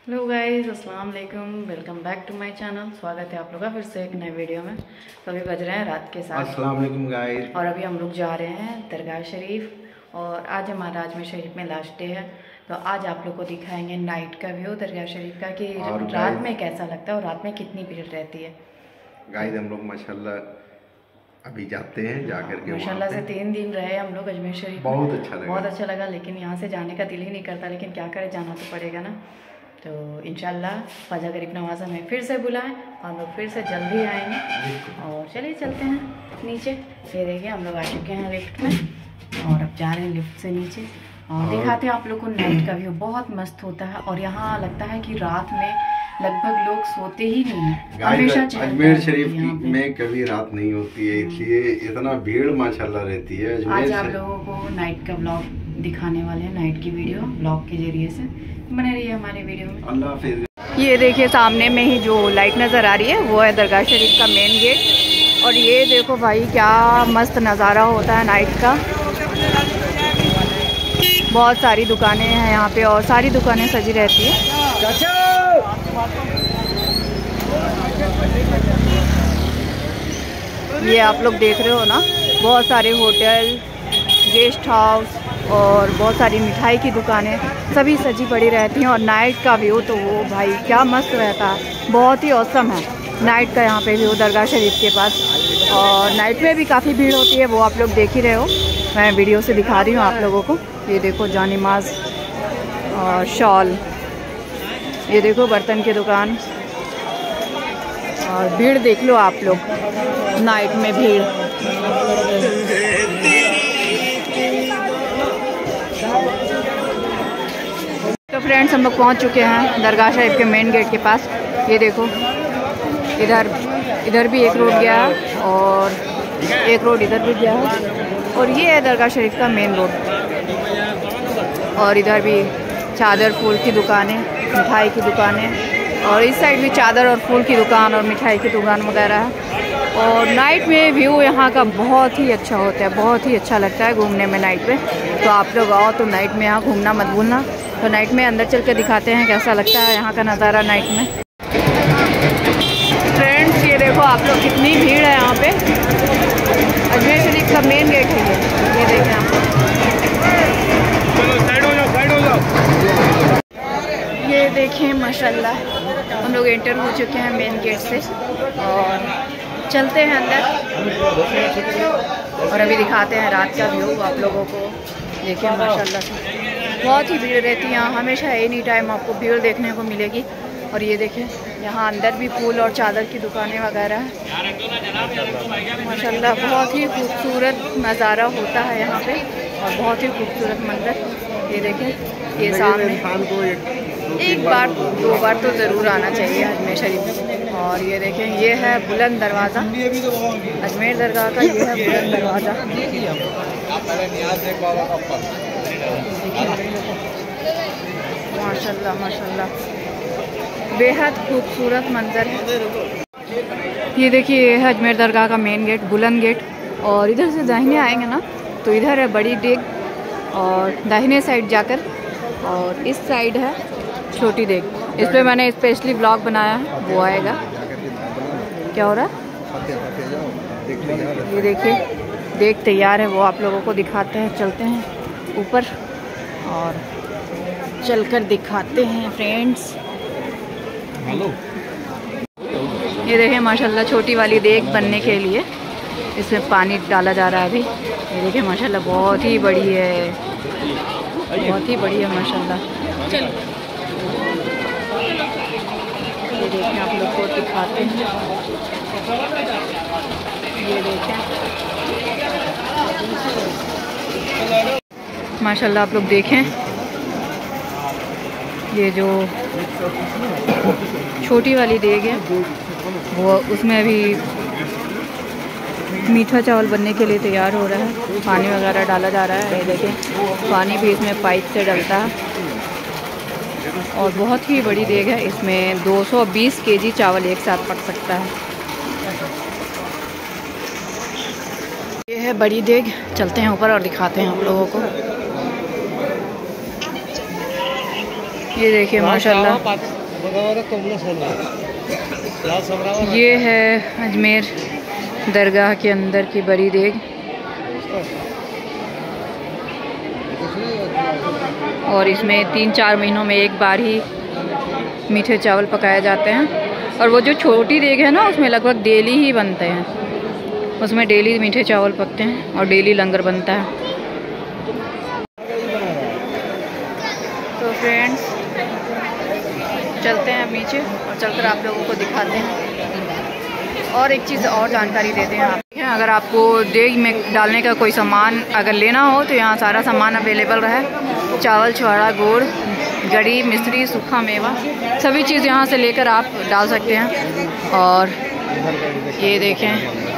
Hello guys अस्सलाम वालेकुम welcome back to my channel स्वागत है आप लोग का फिर से एक नए वीडियो में। तो अभी बज रहे हैं रात के साथ अस्सलाम वालेकुम गाइस और अभी हम लोग जा रहे हैं दरगाह शरीफ। और आज हमारा अजमेर शरीफ में लास्ट डे है। तो आज आप लोग को दिखाएँगे नाइट का व्यू दरगाह शरीफ का कि रात में कैसा लगता है और रात में कितनी भीड़ रहती है। गाइस हम लोग माशाल्लाह अभी जाते हैं जाकर के माशाल्लाह से तीन दिन रहे हम लोग अजमेर शरीफ बहुत अच्छा लगा। बहुत अच्छा लगा लेकिन यहाँ से जाने का दिल ही नहीं करता लेकिन क्या करें जाना तो पड़ेगा ना। तो इंशाल्लाह ख्वाजा गरीब नवाज़ हमें फिर से बुलाएँ और हम लोग फिर से जल्दी आएँगे। और चलिए चलते हैं नीचे। ये देखिए हम लोग आ चुके हैं लिफ्ट में। और अब जा रहे हैं लिफ्ट से नीचे। और दिखाते हैं आप लोग को नाइट का व्यू बहुत मस्त होता है और यहाँ लगता है कि रात में लगभग लोग सोते ही नहीं हैं। हमेशा अजमेर शरीफ में कभी रात नहीं होती है इसलिए इतना भीड़ माशाल्लाह रहती है। आज आप लोगों को नाइट का ब्लॉग दिखाने वाले हैं नाइट की वीडियो ब्लॉग के ज़रिए से। बने रहिए हमारे वीडियो में। अल्लाह हाफिज। ये देखिए सामने में ही जो लाइट नज़र आ रही है वो है दरगाह शरीफ का मेन गेट और ये देखो भाई क्या मस्त नज़ारा होता है नाइट का। बहुत सारी दुकानें हैं यहाँ पे और सारी दुकानें सजी रहती है। ये आप लोग देख रहे हो ना बहुत सारे होटल गेस्ट हाउस और बहुत सारी मिठाई की दुकानें। सभी सजी पड़ी रहती हैं और नाइट का व्यू तो वो भाई क्या मस्त रहता। है बहुत ही औसम है। नाइट का यहाँ पे व्यू दरगाह शरीफ के पास। और नाइट में भी काफ़ी भीड़ होती है, वो आप लोग देख ही रहे हो। मैं वीडियो से दिखा रही हूँ आप लोगों को। ये देखो जानिमाज और शॉल। ये देखो बर्तन की दुकान। और भीड़ देख लो आप लोग। नाइट में भीड़। फ्रेंड्स हम लोग पहुँच चुके हैं दरगाह शरीफ के मेन गेट के पास। ये देखो, इधर इधर भी एक रोड गया और एक रोड इधर भी गया और ये है दरगाह शरीफ का मेन रोड और इधर भी चादर फूल की दुकानें, मिठाई की दुकानें और इस साइड भी चादर और फूल की दुकान और मिठाई की दुकान वगैरह। है और नाइट में व्यू यहाँ का बहुत ही अच्छा होता है, बहुत ही अच्छा लगता है घूमने में नाइट में तो आप लोग आओ तो नाइट में यहाँ घूमना मत भूलना। तो नाइट में अंदर चल के दिखाते हैं कैसा लगता है यहाँ का नज़ारा नाइट में। फ्रेंड्स ये देखो आप लोग कितनी भीड़ है यहाँ पे। अजमेर शरीफ का मेन गेट है ये ये देखें आप ये देखें माशाल्लाह। हम लोग एंटर हो चुके हैं मेन गेट से। और चलते हैं अंदर। और अभी दिखाते हैं रात का व्यू आप लोगों को। देखिए माशाल्लाह से बहुत ही भीड़ रहती है यहाँ हमेशा एनी टाइम आपको भीड़ देखने को मिलेगी। और ये देखें यहाँ अंदर भी फूल और चादर की दुकानें वगैरह हैं। माशाल्लाह बहुत ही खूबसूरत नज़ारा होता है यहाँ पे और बहुत ही खूबसूरत मंदिर। ये देखें ये सामने। एक एक बार दो बार तो ज़रूर आना चाहिए अजमेर शरीफ और ये देखें ये है बुलंद दरवाज़ा। अजमेर दरगाह का ये है बुलंद दरवाज़ा। माशाल्लाह माशाल्लाह। बेहद खूबसूरत मंजर है। ये देखिए, ये है अजमेर दरगाह का मेन गेट बुलंद गेट और इधर से दाहिने आएँगे ना तो इधर है बड़ी डेग और दाहिने साइड जाकर। और इस साइड है छोटी डेग। इस पर मैंने स्पेशली ब्लॉग बनाया है, वो आएगा। क्या हो रहा है? ये देखिए देख तैयार है वो आप लोगों को दिखाते हैं चलते हैं ऊपर और चलकर दिखाते हैं फ्रेंड्स हेलो। ये देखें माशाल्लाह छोटी वाली देग बनने के लिए। इसमें पानी डाला जा रहा है अभी। ये देखें माशाल्लाह बहुत ही बड़ी है। बहुत ही बड़ी है माशाल्लाह। ये देखें आप लोग को दिखाते हैं। ये देखें। माशाल्लाह आप लोग देखें। ये जो छोटी वाली देग है, वो उसमें अभी मीठा चावल बनने के लिए तैयार हो रहा है। पानी वगैरह डाला जा रहा है। ये देखें, पानी भी इसमें पाइप से डलता है। और बहुत ही बड़ी देग है। इसमें 220 केजी चावल एक साथ पक सकता है। है बड़ी देग। चलते हैं ऊपर और दिखाते हैं हम लोगों को। ये देखिए माशाल्लाह। ये है अजमेर दरगाह के अंदर की बड़ी देग। और इसमें तीन चार महीनों में एक बार ही मीठे चावल पकाए जाते हैं। और वो जो छोटी देग है ना उसमें लगभग डेली ही बनते हैं। उसमें डेली मीठे चावल पकते हैं और डेली लंगर बनता है। तो फ्रेंड्स चलते हैं अब नीचे और चलकर आप लोगों को दिखाते हैं। और एक चीज़ और जानकारी देते हैं आप। अगर आपको देग में डालने का कोई सामान अगर लेना हो तो यहाँ सारा सामान अवेलेबल रहा। चावल छुआड़ा गुड़ गड़ी मिश्री सूखा मेवा, सभी चीज़ यहाँ से लेकर आप डाल सकते हैं। और ये देखें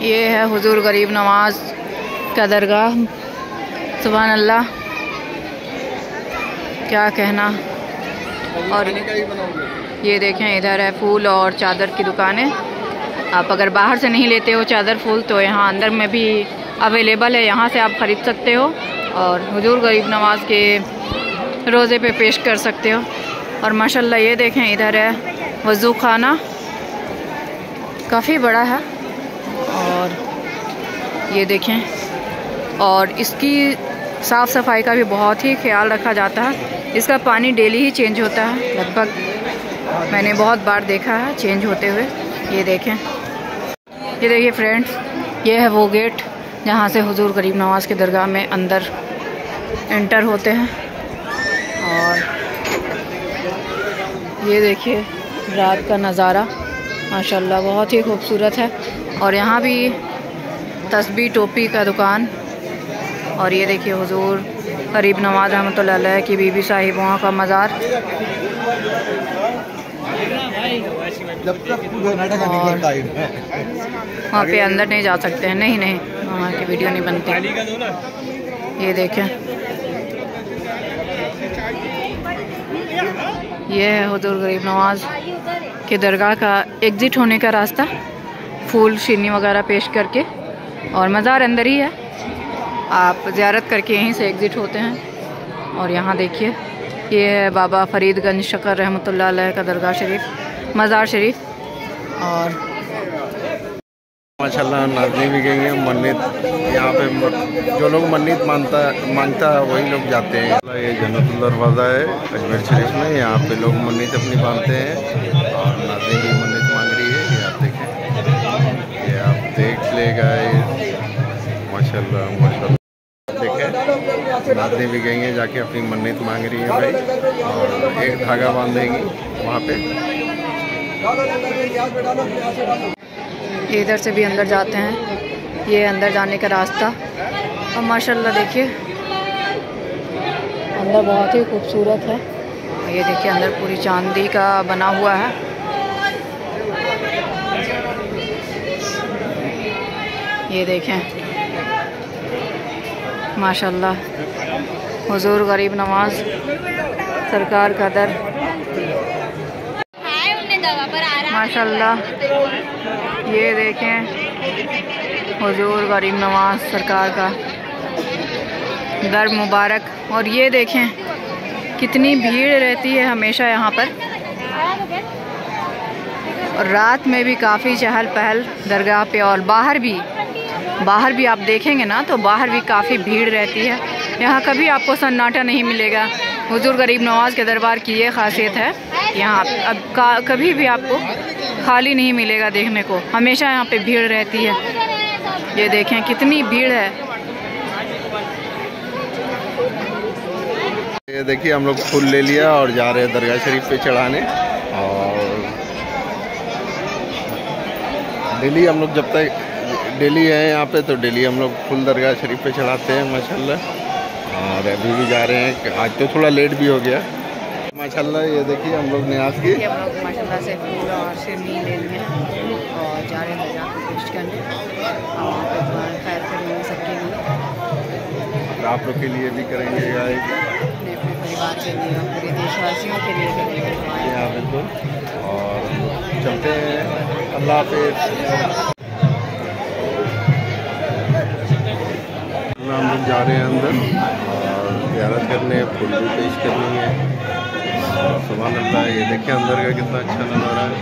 ये है हुजूर गरीब नवाज़ का दरगाह। सुबह अल्लाह क्या कहना? और ये देखें इधर है फूल और चादर की दुकानें। आप अगर बाहर से नहीं लेते हो चादर फूल तो यहाँ अंदर में भी अवेलेबल है। यहाँ से आप ख़रीद सकते हो और हुजूर गरीब नवाज़ के रोज़े पे पेश कर सकते हो। और माशाल्लाह ये देखें इधर है वज़ू खाना। काफ़ी बड़ा है। और ये देखें। और इसकी साफ़ सफ़ाई का भी बहुत ही ख्याल रखा जाता है। इसका पानी डेली ही चेंज होता है। लगभग मैंने बहुत बार देखा है चेंज होते हुए। ये देखें। ये देखिए फ्रेंड्स, ये है वो गेट जहाँ से हुजूर गरीब नवाज़ के दरगाह में अंदर एंटर होते हैं। और ये देखिए, रात का नज़ारा। माशाल्लाह, बहुत ही खूबसूरत है। और यहाँ भी तस्बी टोपी का दुकान। और ये देखिए हुजूर, गरीब नवाज़ रहमत की बीबी साहिब का मज़ार। वहाँ पे अंदर नहीं जा सकते हैं। नहीं नहीं, वहाँ की वीडियो नहीं बनती। ये देखें। ये है हजूर गरीब नवाज़ के दरगाह का एग्ज़िट होने का रास्ता, फूल शीनी वगैरह पेश करके, और मज़ार अंदर ही है। आप ज़्यारत करके यहीं से एग्ज़िट होते हैं। और यहाँ देखिए, ये है बाबा फरीदगंज शकर रहमत का दरगाह शरीफ, मज़ार शरीफ। और माशाल्लाह नाजनी भी गई हैं, मन्नत, यहाँ पे जो लोग मन्नत मानता, माँगता है, वही लोग जाते हैं। ये जन्नतुल है, अजमेर शरीफ में, यहाँ पे लोग मन्नत अपनी मानते हैं। और नाजनी भी मन्नत मांग रही है, ये आप देखें। ये आप देख लेगा माशाल्लाह माशाल्लाह। नादने भी गई हैं, जाके अपनी मन्नत मांग रही है भाई। और एक धागा बांधेंगी, वहाँ पे इधर से भी अंदर जाते हैं। ये अंदर जाने का रास्ता। और माशाल्लाह देखिए। अंदर बहुत ही खूबसूरत है। ये देखिए अंदर पूरी चांदी का बना हुआ है। ये देखें। माशाल्लाह। हुजूर गरीब नवाज़ सरकार का दर। माशाल्लाह। ये देखें, हजूर गरीब नवाज़ सरकार का। दर मुबारक। और ये देखें, कितनी भीड़ रहती है हमेशा यहाँ पर। और रात में भी काफ़ी चहल पहल, दरगाह पे। और बाहर भी बाहर भी आप देखेंगे ना तो बाहर भी काफ़ी भीड़ रहती है। यहाँ कभी आपको सन्नाटा नहीं मिलेगा। हुजूर गरीब नवाज़ के दरबार की ये खासियत है। यहाँ अब कभी भी आपको खाली नहीं मिलेगा देखने को। हमेशा यहाँ पे भीड़ रहती है। ये देखें कितनी भीड़ है। ये देखिए, हम लोग फूल ले लिया और जा रहे हैं दरगाह शरीफ पे चढ़ाने। और डेली हम लोग जब तक डेली है यहाँ पे तो डेली हम लोग फुल दरगाह शरीफ पे चढ़ाते हैं, माशाल्लाह। और अभी भी जा रहे हैं। आज तो थोड़ा लेट भी हो गया। माशाल्लाह ये देखिए हम लोग न्याज की। हम लोग माशाल्लाह से फूल और सिरनी ले लिए और जा रहे हैं पेश करने और खैर करेंगे सबके लिए। आप लोग के लिए भी करेंगे अपने अपने परिवार के लिए और पूरे देशवासियों के लिए करेंगे हाँ बिल्कुल। और चलते हैं। अल्लाह हाफिज़। हम लोग जा रहे हैं अंदर और ज्यारत करने फूल भी पेश करनी है। सुबह अल्लाह ये देखिए अंदर का कितना अच्छा नज़ारा है।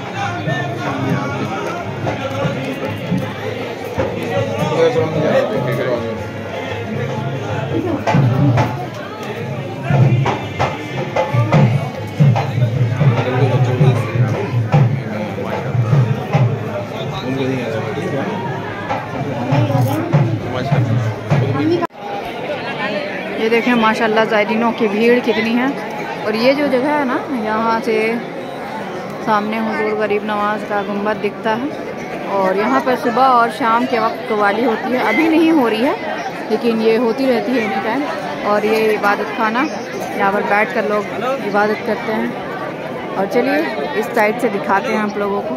ये देखें, माशाल्लाह ज़ायरीनों की भीड़ कितनी है। और ये जो जगह है ना, यहाँ से सामने हजूर गरीब नवाज़ का गुंबद दिखता है। और यहाँ पर सुबह और शाम के वक्त कवाली होती है। अभी नहीं हो रही है, लेकिन ये होती रहती है एनी टाइम और ये इबादत खाना, यहाँ पर बैठ कर लोग इबादत करते हैं। और चलिए, इस साइड से दिखाते हैं आप लोगों को।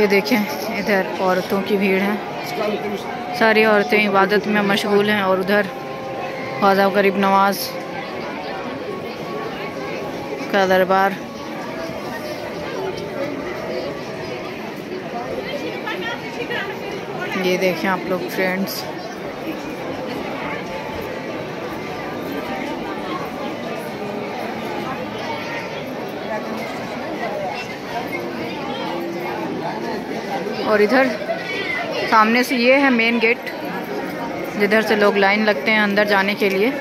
ये देखें, इधर औरतों की भीड़ है। सारी औरतें इबादत में मशगूल हैं और उधर ख्वाजा गरीब नवाज़ का दरबार। ये देखें आप लोग फ्रेंड्स और इधर सामने से ये है मेन गेट जिधर से लोग लाइन लगते हैं अंदर जाने के लिए।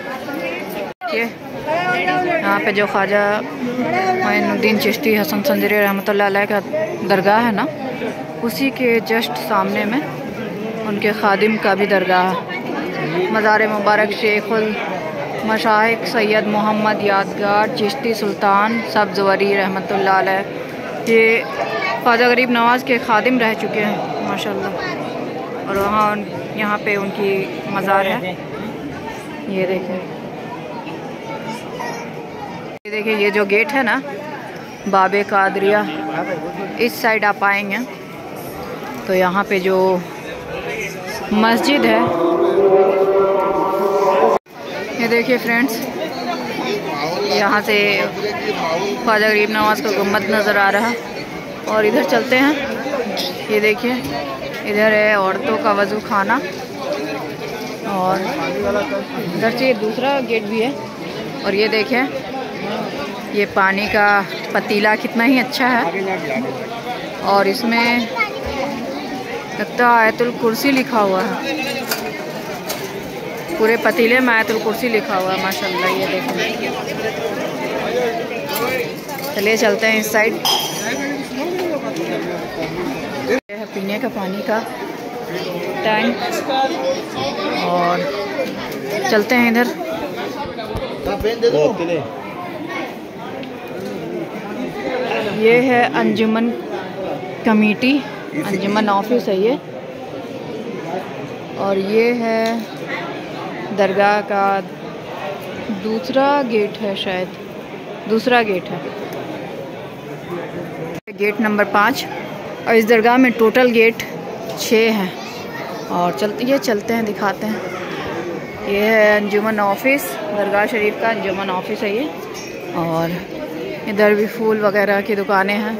ये यहाँ पे जो ख्वाजा मोइनुद्दीन चिश्ती, हसन संजरी रहमत का दरगाह है ना, उसी के जस्ट सामने में उनके खादिम का भी दरगाह मज़ार मुबारक शेखुल मशाइक सैयद मोहम्मद यादगार, चिश्ती सुल्तान सब्जवरी रहमत ये ख्वाजा गरीब नवाज़ के खादिम रह चुके हैं, माशाल्लाह। और वहाँ यहाँ पे उनकी मज़ार है। ये देखें ये देखिए, ये जो गेट है ना, बाबे कादरिया, इस साइड आप आएँगे। तो यहाँ पे जो मस्जिद है, ये देखिए फ्रेंड्स, यहाँ से ख्वाजा गरीब नवाज़ का गुंबद नज़र आ रहा। है और इधर चलते हैं। ये देखिए, इधर है औरतों का वज़ू खाना। और इधर से दूसरा गेट भी है। और ये देखें ये पानी का पतीला कितना ही अच्छा है। और इसमें लगता आयतुल कुर्सी लिखा हुआ है। पूरे पतीले में आयतुल कुर्सी लिखा हुआ है, माशाल्लाह, ये देखें चलिए चलते हैं इस साइड। है पीने का पानी का टैंक। और चलते हैं इधर। ये है अंजुमन कमेटी, अंजुमन ऑफ़िस है ये। और ये है दरगाह का दूसरा गेट है शायद। दूसरा गेट है। गेट नंबर पाँच। और इस दरगाह में टोटल गेट छः हैं। और चलते ये चलते हैं, दिखाते हैं। ये है अंजुमन ऑफ़िस, दरगाह शरीफ का अंजुमन ऑफ़िस है ये। और इधर भी फूल वगैरह की दुकानें हैं।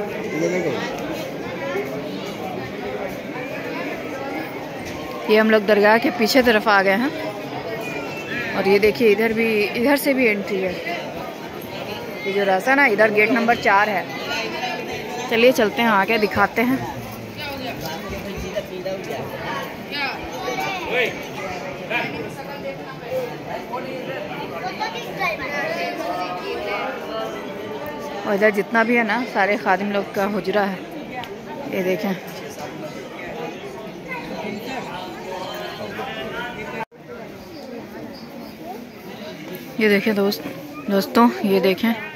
ये हम लोग दरगाह के पीछे तरफ़ आ गए हैं। और ये देखिए, इधर भी, इधर से भी एंट्री है। ये जो रास्ता ना, इधर गेट नंबर चार है। चलिए चलते हैं आगे, दिखाते हैं। और इधर जितना भी है ना, सारे खादिम लोग का हुजरा है। ये देखें। ये देखें दोस्त, दोस्तों, ये देखें।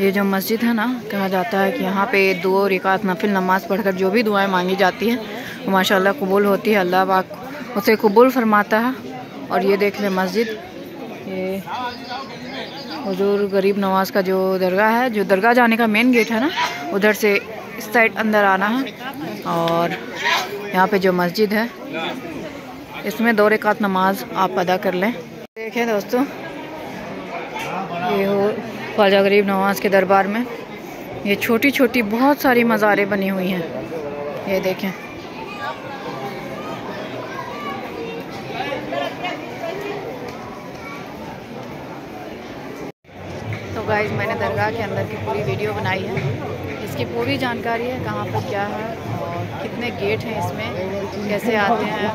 ये जो मस्जिद है ना, कहा जाता है कि यहाँ पे दो रिकात नफिल नमाज़ पढ़कर जो भी दुआएँ मांगी जाती हैं, वो माशाल्लाह कबूल होती है, अल्लाह पाक उसे कबूल फरमाता है। और ये देख लें मस्जिद, ये हजूर गरीब नवाज़ का जो दरगाह है, जो दरगाह जाने का मेन गेट है ना, उधर से इस साइड अंदर आना है। और यहाँ पे जो मस्जिद है, इसमें दो रिकात नमाज़ आप अदा कर लें। देखें दोस्तों, ये हो ख्वाजा गरीब नवाज़ के दरबार में ये छोटी छोटी बहुत सारी मज़ारें बनी हुई हैं। ये देखें। तो गाइज़ मैंने दरगाह के अंदर की पूरी वीडियो बनाई है। इसकी पूरी जानकारी है कहाँ पर क्या है और कितने गेट हैं इसमें, कैसे आते हैं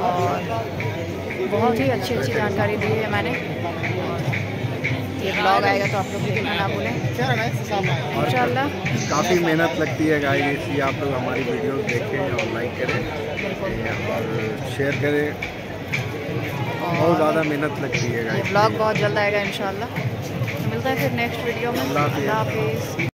और बहुत ही अच्छी अच्छी जानकारी दी है मैंने। ये ब्लॉग आएगा तो आप लोग भी देखना ना भूलें। इनशाला काफ़ी मेहनत लगती है गाय इसलिए आप लोग हमारी वीडियो देखें और लाइक करें और शेयर करें। बहुत ज़्यादा मेहनत लगती है ब्लॉग बहुत जल्द आएगा तो मिलता है फिर नेक्स्ट वीडियो में। अल्लाह हाफिज़।